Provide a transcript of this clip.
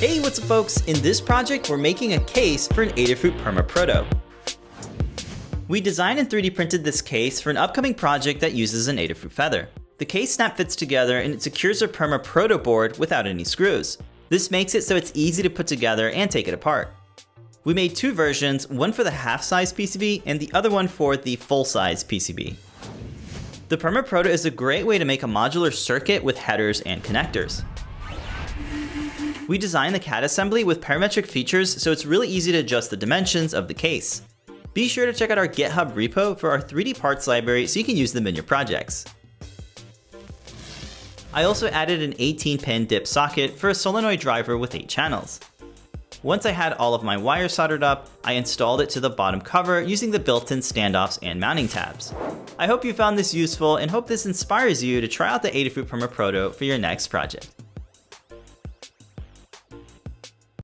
Hey, what's up folks? In this project, we're making a case for an Adafruit Perma Proto. We designed and 3D printed this case for an upcoming project that uses an Adafruit Feather. The case snap fits together and it secures our Perma Proto board without any screws. This makes it so it's easy to put together and take it apart. We made two versions, one for the half-size PCB and the other one for the full-size PCB. The Perma Proto is a great way to make a modular circuit with headers and connectors. We designed the CAD assembly with parametric features so it's really easy to adjust the dimensions of the case. Be sure to check out our GitHub repo for our 3D parts library so you can use them in your projects. I also added an 18-pin dip socket for a solenoid driver with 8 channels. Once I had all of my wires soldered up, I installed it to the bottom cover using the built-in standoffs and mounting tabs. I hope you found this useful and hope this inspires you to try out the Adafruit Perma Proto for your next project.